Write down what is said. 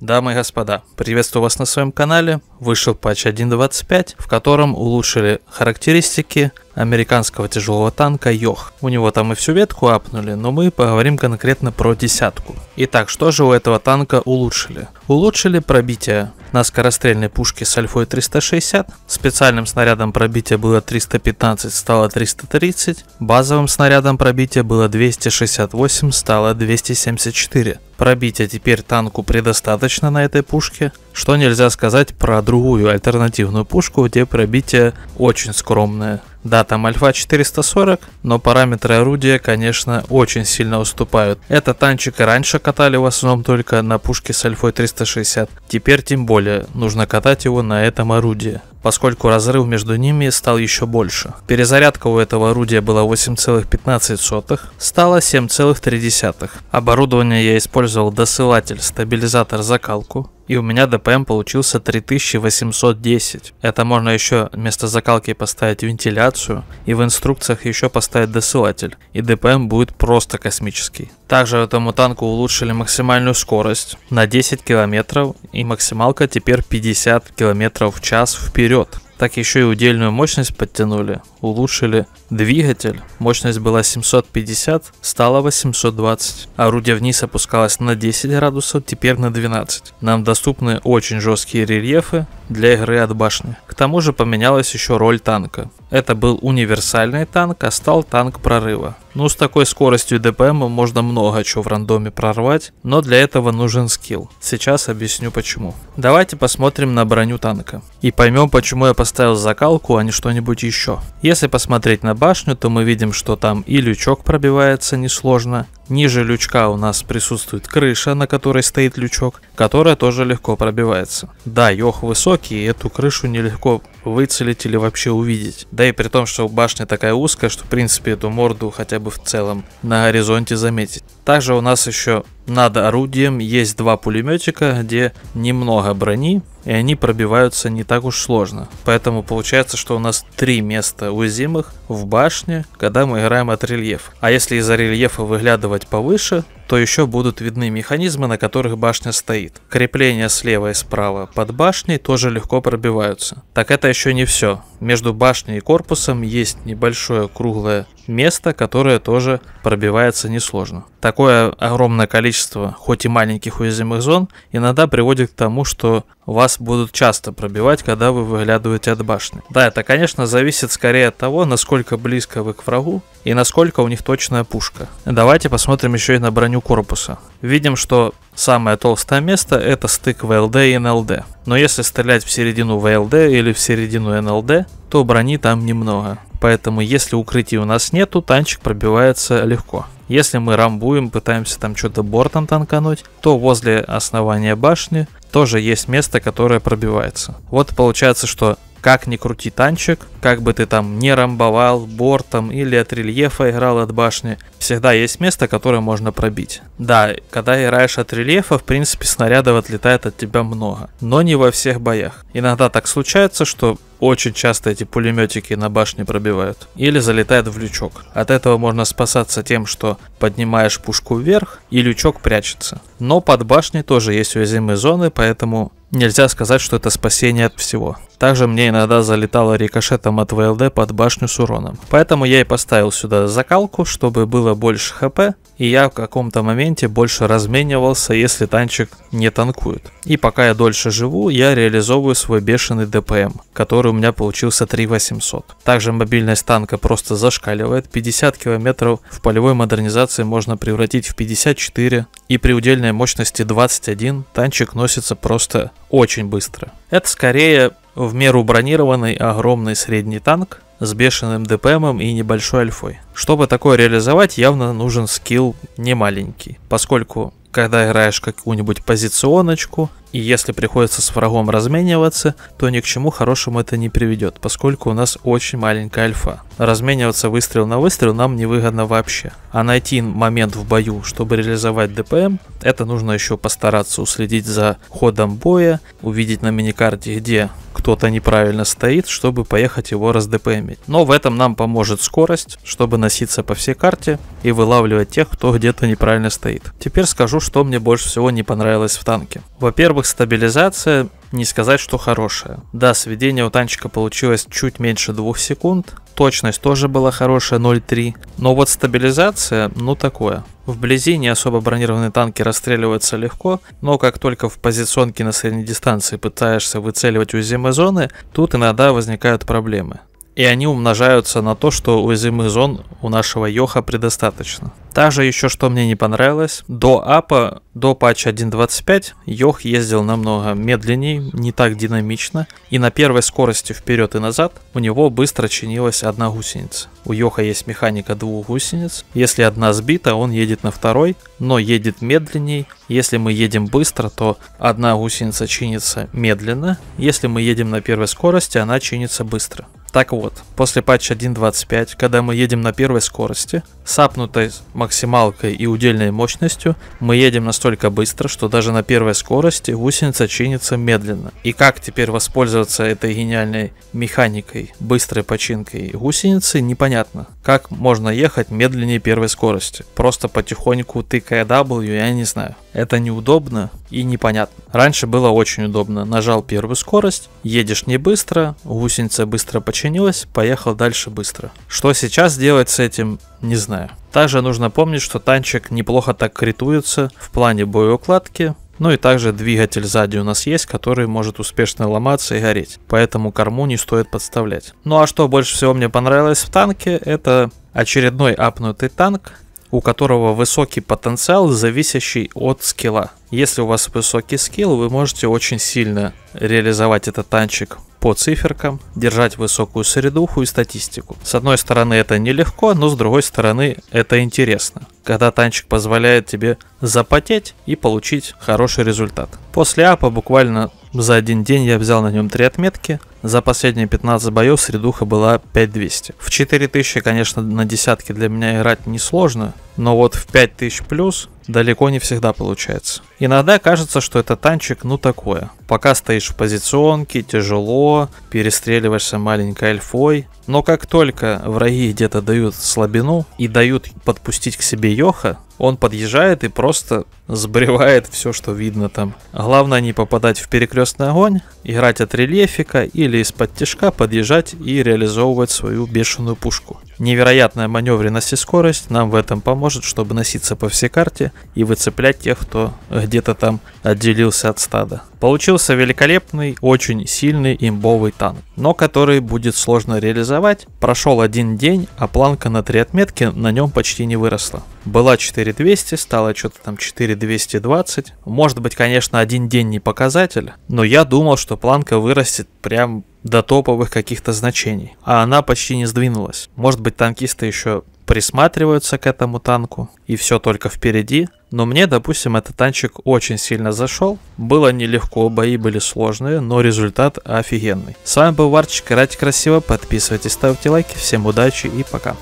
Дамы и господа, приветствую вас на своем канале. Вышел патч 1.25, в котором улучшили характеристики американского тяжелого танка Йох. У него там и всю ветку апнули, но мы поговорим конкретно про десятку. Итак, что же у этого танка улучшили? Улучшили пробитие на скорострельной пушке с альфой 360. Специальным снарядом пробития было 315, стало 330. Базовым снарядом пробития было 268, стало 274. Пробития теперь танку предостаточно на этой пушке, что нельзя сказать про другую альтернативную пушку, где пробитие очень скромное. Да, там альфа 440, но параметры орудия, конечно, очень сильно уступают. Этот танчик и раньше катали в основном только на пушке с альфой 360. Теперь тем более нужно катать его на этом орудии поскольку разрыв между ними стал еще больше. Перезарядка у этого орудия была 8,15, стала 7,3. Оборудование я использовал досылатель, стабилизатор, закалку, и у меня ДПМ получился 3810. Это можно еще вместо закалки поставить вентиляцию и в инструкциях еще поставить досылатель. И ДПМ будет просто космический. Также этому танку улучшили максимальную скорость на 10 километров и максималка теперь 50 километров в час вперед так еще и удельную мощность подтянули, улучшили двигатель. Мощность была 750, стала 820. Орудие вниз опускалось на 10 градусов, теперь на 12. Нам доступны очень жесткие рельефы для игры от башни. К тому же поменялась еще роль танка. Это был универсальный танк, а стал танк прорыва. Ну, с такой скоростью ДПМ можно много чего в рандоме прорвать, но для этого нужен скилл. Сейчас объясню почему. Давайте посмотрим на броню танка. И поймем, почему я поставил закалку, а не что-нибудь еще. Если посмотреть на башню, то мы видим, что там и лючок пробивается несложно, Ниже лючка у нас присутствует крыша, на которой стоит лючок, которая тоже легко пробивается. Да, йох высокий, и эту крышу нелегко выцелить или вообще увидеть. Да и при том, что башня такая узкая, что в принципе эту морду хотя бы в целом на горизонте заметить. Также у нас еще над орудием есть два пулеметика, где немного брони, и они пробиваются не так уж сложно. Поэтому получается, что у нас три места уязвимых в башне, когда мы играем от рельефа. А если из-за рельефа выглядывать повыше, то еще будут видны механизмы, на которых башня стоит. Крепления слева и справа под башней тоже легко пробиваются. Так это еще не все. Между башней и корпусом есть небольшое круглое место, которое тоже пробивается несложно. Такое огромное количество, хоть и маленьких уязвимых зон, иногда приводит к тому, что вас будут часто пробивать, когда вы выглядываете от башни. Да, это, конечно, зависит скорее от того, насколько близко вы к врагу и насколько у них точная пушка. Давайте посмотрим еще и на броню корпуса. Видим, что самое толстое место это стык ВЛД и НЛД. Но если стрелять в середину ВЛД или в середину НЛД, то брони там немного. Поэтому если укрытия у нас нету, танчик пробивается легко. Если мы рамбуем, пытаемся там что-то бортом танкануть, то возле основания башни тоже есть место, которое пробивается. Вот получается, что как ни крути танчик, как бы ты там не рамбовал бортом или от рельефа играл от башни, всегда есть место, которое можно пробить. Да, когда играешь от рельефа, в принципе снарядов отлетает от тебя много, но не во всех боях. Иногда так случается, что очень часто эти пулеметики на башне пробивают. Или залетает в лючок. От этого можно спасаться тем, что поднимаешь пушку вверх и лючок прячется. Но под башней тоже есть уязвимые зоны, поэтому нельзя сказать, что это спасение от всего. Также мне иногда залетало рикошетом от ВЛД под башню с уроном. Поэтому я и поставил сюда закалку, чтобы было больше хп, и я в каком-то моменте больше разменивался, если танчик не танкует. И пока я дольше живу, я реализовываю свой бешеный ДПМ, который у меня получился 3800. Также мобильность танка просто зашкаливает, 50 км в полевой модернизации можно превратить в 54, и при удельной мощности 21 танчик носится просто очень быстро. Это скорее в меру бронированный огромный средний танк с бешеным ДПМом и небольшой альфой. Чтобы такое реализовать, явно нужен скилл немаленький, поскольку когда играешь какую-нибудь позиционочку, И если приходится с врагом размениваться, то ни к чему хорошему это не приведет, поскольку у нас очень маленькая альфа. Размениваться выстрел на выстрел нам невыгодно вообще. А найти момент в бою, чтобы реализовать ДПМ, это нужно еще постараться уследить за ходом боя, увидеть на миникарте, где кто-то неправильно стоит, чтобы поехать его раздпмить. Но в этом нам поможет скорость, чтобы носиться по всей карте и вылавливать тех, кто где-то неправильно стоит. Теперь скажу, что мне больше всего не понравилось в танке. Во-первых, стабилизация не сказать, что хорошая. Да, сведение у танчика получилось чуть меньше 2 секунд, точность тоже была хорошая 0.3, но вот стабилизация, ну такое. Вблизи не особо бронированные танки расстреливаются легко, но как только в позиционке на средней дистанции пытаешься выцеливать уязвимые зоны, тут иногда возникают проблемы. И они умножаются на то, что уязвимых зон у нашего Йоха предостаточно. Также еще что мне не понравилось, до апа, до патча 1.25 Йох ездил намного медленнее, не так динамично, и на первой скорости вперед и назад у него быстро чинилась одна гусеница. У Йоха есть механика двух гусениц, если одна сбита, он едет на второй, но едет медленней. Если мы едем быстро, то одна гусеница чинится медленно, если мы едем на первой скорости, она чинится быстро. Так вот, после патча 1.25, когда мы едем на первой скорости, с апнутой максималкой и удельной мощностью, мы едем настолько быстро, что даже на первой скорости гусеница чинится медленно. И как теперь воспользоваться этой гениальной механикой, быстрой починкой гусеницы, непонятно. Как можно ехать медленнее первой скорости? Просто потихоньку тыкая W, я не знаю. Это неудобно и непонятно. Раньше было очень удобно. Нажал первую скорость, едешь не быстро, гусеница быстро починилась, поехал дальше быстро. Что сейчас делать с этим, не знаю. Также нужно помнить, что танчик неплохо так критуется в плане боеукладки, ну и также двигатель сзади у нас есть, который может успешно ломаться и гореть. Поэтому корму не стоит подставлять. Ну а что больше всего мне понравилось в танке, это очередной апнутый танк, у которого высокий потенциал, зависящий от скилла. Если у вас высокий скилл, вы можете очень сильно реализовать этот танчик по циферкам, держать высокую средуху и статистику. С одной стороны это нелегко, но с другой стороны это интересно, когда танчик позволяет тебе запотеть и получить хороший результат. После апа буквально за один день я взял на нем три отметки. За последние 15 боев средуха была 5200. В 4000, конечно, на десятки для меня играть несложно, но вот в 5000 плюс далеко не всегда получается. Иногда кажется, что это танчик ну такое. Пока стоишь в позиционке, тяжело, перестреливаешься маленькой альфой, но как только враги где-то дают слабину и дают подпустить к себе Йоха, он подъезжает и просто сбривает все, что видно там. Главное не попадать в перекрестный огонь, играть от рельефика или из-под тяжка подъезжать и реализовывать свою бешеную пушку. Невероятная маневренность и скорость нам в этом поможет, чтобы носиться по всей карте и выцеплять тех, кто где-то там отделился от стада. Получился великолепный, очень сильный имбовый танк, но который будет сложно реализовать. Прошел один день, а планка на 3 отметки на нем почти не выросла. Была 4200, стало что-то там 4220. Может быть, конечно, один день не показатель, но я думал, что планка вырастет прям до топовых каких-то значений, а она почти не сдвинулась. Может быть, танкисты еще присматриваются к этому танку, и все только впереди. Но мне, допустим, этот танчик очень сильно зашел. Было нелегко, бои были сложные, но результат офигенный. С вами был Варчик, играйте красиво, подписывайтесь, ставьте лайки, всем удачи и пока.